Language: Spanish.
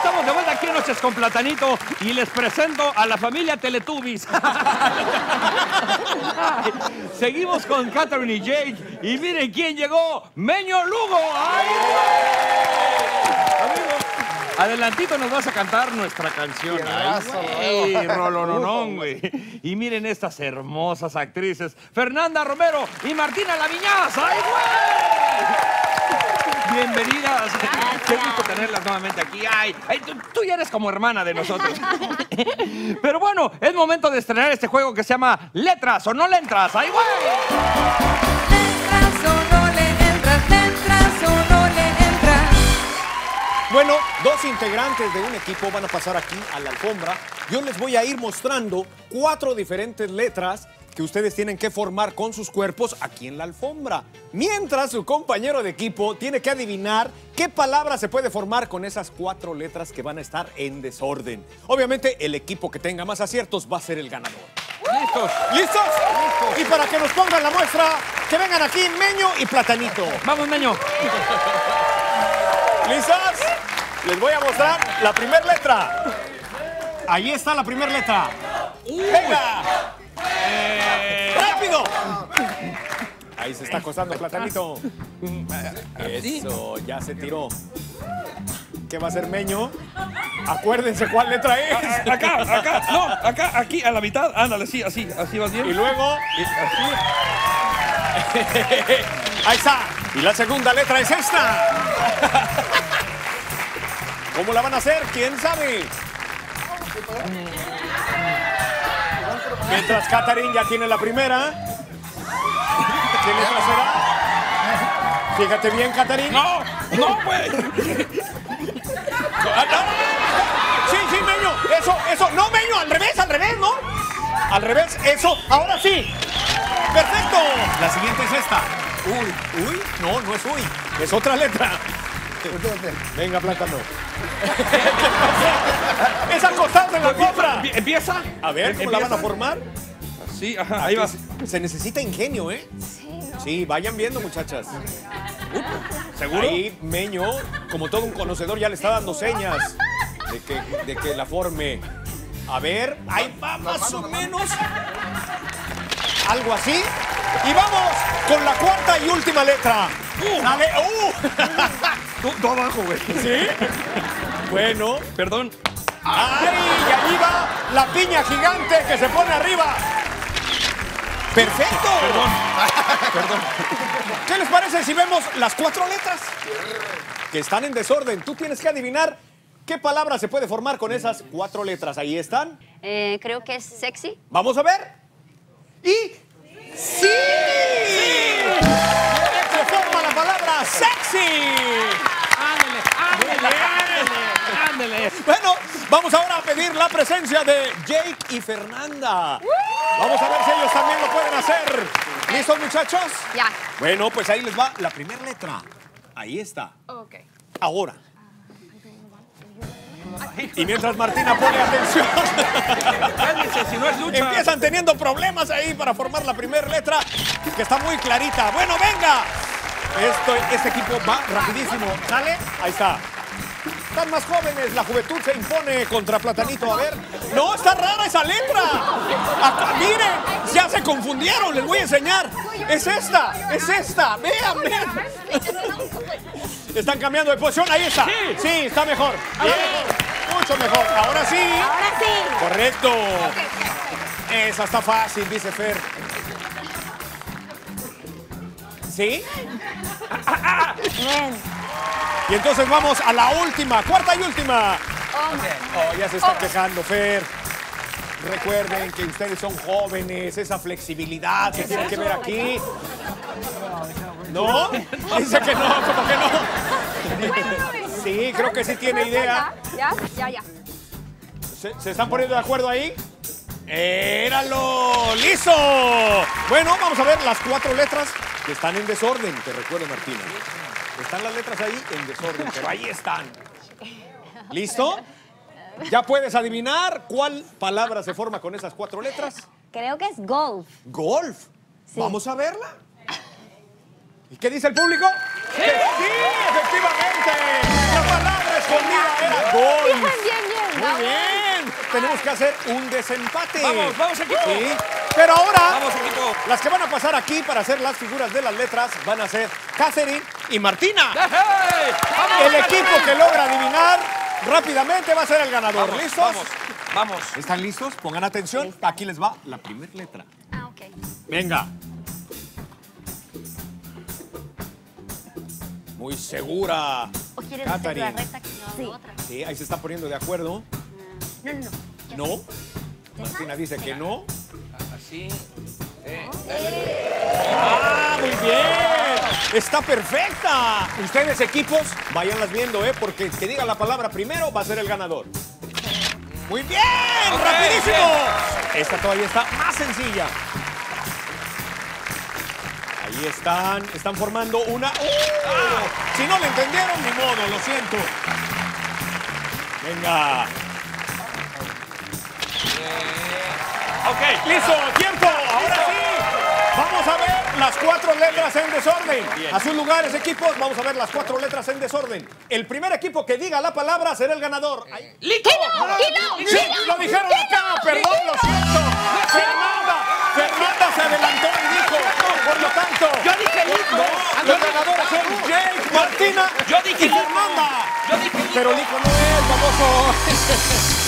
estamos de vuelta aquí en Noches con Platanito y les presento a la familia Teletubbies. Seguimos con Catherine y Jake y miren quién llegó, Meño Lugo. ¡Ay! Amigo, Adelantito nos vas a cantar nuestra canción. Ay, güey, rolononón, güey. Y miren estas hermosas actrices, Fernanda Romero y Martina Laviñaz. ¡Ay, güey! Bienvenidas. Qué gusto tenerlas nuevamente aquí. Ay, ay, tú, tú ya eres como hermana de nosotros. Pero bueno, es momento de estrenar este juego que se llama Letras o no le entras. ¡Ay, güey! entras o no le entras, le entras o no le entras. Bueno, dos integrantes de un equipo van a pasar aquí a la alfombra. Yo les voy a ir mostrando cuatro diferentes letras que ustedes tienen que formar con sus cuerpos aquí en la alfombra. Mientras su compañero de equipo tiene que adivinar qué palabra se puede formar con esas cuatro letras que van a estar en desorden. Obviamente, el equipo que tenga más aciertos va a ser el ganador. Listos. ¿Listos? Y para que nos pongan la muestra, que vengan aquí Meño y Platanito. Vamos, Meño. ¿Listos? Les voy a mostrar la primera letra. Ahí está la primera letra. ¡Venga! Eh, ¡Rápido! Ahí se está acostando Platanito. Eso, ya se tiró. ¿Qué va a hacer Meño? Acuérdense cuál letra es. Acá, acá, no, acá, aquí, a la mitad. Ándale, sí, así, así vas bien. Y luego, Y así. ahí está. Y la segunda letra es esta. ¿Cómo la van a hacer? ¿Quién sabe? Mientras Katherine ya tiene la primera. ¿Qué letra será? Fíjate bien, Katherine. No, no, pues. Ah. Sí, sí, Meño. Eso, eso. No, Meño, al revés, al revés, ¿no? Al revés, eso. Ahora sí. Perfecto. La siguiente es esta. Uy, uy. No, no es uy. Es otra letra. Venga, plátano. es acostarse en la compra. Empie- ¿Empieza? A ver, ¿cómo la van a formar? Sí, ajá, ahí vas. Se necesita ingenio, ¿eh? Sí, vayan viendo, muchachas. ¿Seguro? Ahí Meño, como todo un conocedor, ya le está dando señas de que, de que la forme. A ver, ahí va más o menos. Algo así. Y vamos con la cuarta y última letra. Dale. ¡Uh! Tú, tú abajo, güey. ¿Sí? Bueno. Perdón. ¡Ay! Y allí va la piña gigante que se pone arriba. ¡Perfecto! Perdón. Perdón. ¿Qué les parece si vemos las cuatro letras? Que están en desorden. Tú tienes que adivinar qué palabra se puede formar con esas cuatro letras. Ahí están. Eh, creo que es sexy. Vamos a ver. Y. ¡Sí! Bueno, vamos ahora a pedir la presencia de Jake y Fernanda. Vamos a ver si ellos también lo pueden hacer. ¿Listos, muchachos? Ya. Bueno, pues ahí les va la primera letra. Ahí está. Ok. Ahora. Y mientras Martina pone atención, si no es lucha. empiezan teniendo problemas ahí para formar la primera letra, que está muy clarita. Bueno, venga. Esto, este equipo va rapidísimo. ¿Sale? Ahí está. Están más jóvenes, la juventud se impone contra Platanito. A ver. No, está rara esa letra. Acá, miren, ya se confundieron, les voy a enseñar. Es esta, es esta. Vean, vean. Están cambiando de posición, ahí está. Sí, está mejor. Bien, mucho mejor. Ahora sí. Ahora sí. Correcto. Esa está fácil, dice Fer. ¿Sí? Bien. Y entonces vamos a la última, cuarta y última. Oh, Oh, ya se está quejando, Fer. Recuerden que ustedes son jóvenes, esa flexibilidad se tiene que ver aquí. ¿No? Dice que no, como que no. Sí, creo que sí tiene idea. Ya, ya, ya. ¿Se, se están poniendo de acuerdo ahí? ¡Éralo! ¡Listo! Bueno, vamos a ver las cuatro letras que están en desorden. Te recuerdo, Martina. Están las letras ahí en desorden, pero ahí están. ¿Listo? ¿Ya puedes adivinar cuál palabra se forma con esas cuatro letras? Creo que es golf. Golf. Sí. Vamos a verla. ¿Y qué dice el público? ¡Sí! ¡Sí, efectivamente! La palabra escondida era golf. tenemos que hacer un desempate. Vamos, vamos, equipo. Sí. Pero ahora, Vamos, equipo. las que van a pasar aquí para hacer las figuras de las letras van a ser Catherine y Martina. ¡Ey! ¡Vamos, El equipo que logra adivinar rápidamente va a ser el ganador. Vamos, ¿Listos? Vamos, vamos. ¿Están listos? Pongan atención. Aquí les va la primera letra. Ah, ok. Venga. Muy segura. ¿O quieres hacer la recta que no Sí. otra? Sí, ahí se están poniendo de acuerdo. No, no, no. ¿No? sé. Martina dice que no. Así. ¡Ah, muy bien! ¡Está perfecta! Ustedes, equipos, váyanlas viendo, ¿eh? Porque el que diga la palabra primero va a ser el ganador. ¡Muy bien! ¡Rapidísimo! Esta todavía está más sencilla. Ahí están, están formando una... ¡Uh! Si no le entendieron, ni modo, lo siento. Venga. Ok. ¡Listo! ¡Tiempo! ¡Ahora sí! Vamos a ver las cuatro letras en desorden. A sus lugares, equipos, vamos a ver las cuatro letras en desorden. El primer equipo que diga la palabra será el ganador. Ay, ¡Listo! ¡Sí! ¡Lo dijeron acá! ¡Perdón, lo siento! ¡Fernanda! ¡Fernanda se adelantó y dijo! Por lo tanto... Yo dije Lico. Los ganadores son Jake, Martina Yo dije y. Fernanda. Yo dije Lico. Pero Lico no es, famoso.